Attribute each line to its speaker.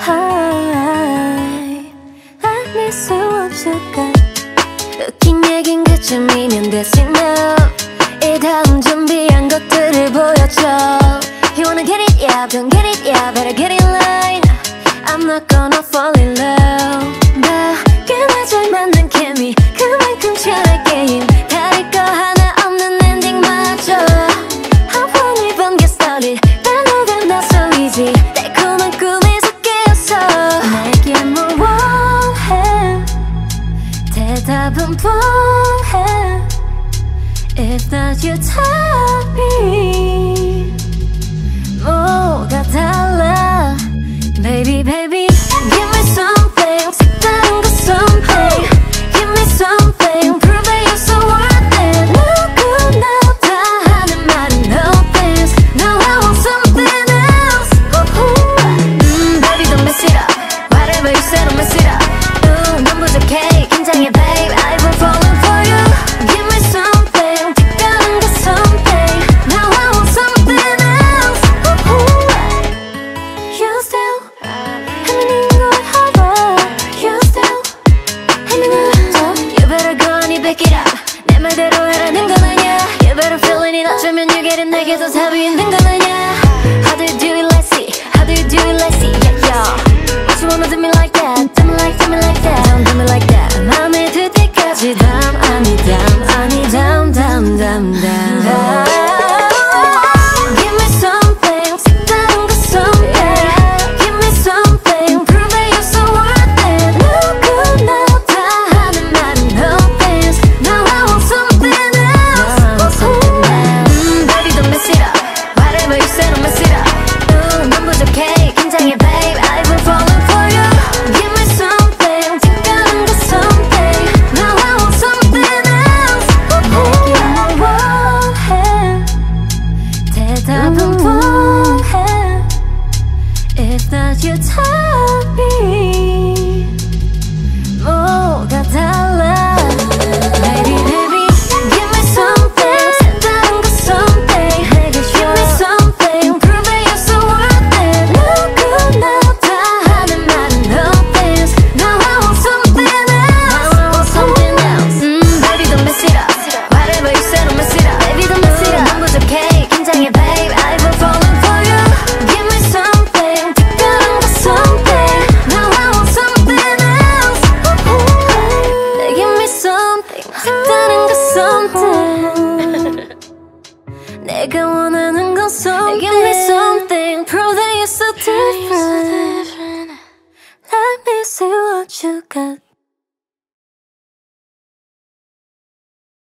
Speaker 1: Hi, let me see what you got. 웃긴 얘긴 그쯤이면 that's enough. 이 다음 준비한 것들을 보여줘. You wanna get it, yeah, don't get it, yeah, better get in line. I'm not gonna fall in love. 나꽤나 잘 맞는 If that you tell me go on back it up 내 말대로 하라는 건 아니야 You better feeling it 어쩌면 you get it 내게도 답이 있는 건 아니야 How do you do it let's see How do you do it let's see yeah yeah What you wanna do me like that Do me like do me like that Don't do me like that 맘에 들 때까지 담 아니 담 아니 담 담 담 담 Not you tell me 내가 원하는 건 something Give me something Prove that you're so different Let me see what you got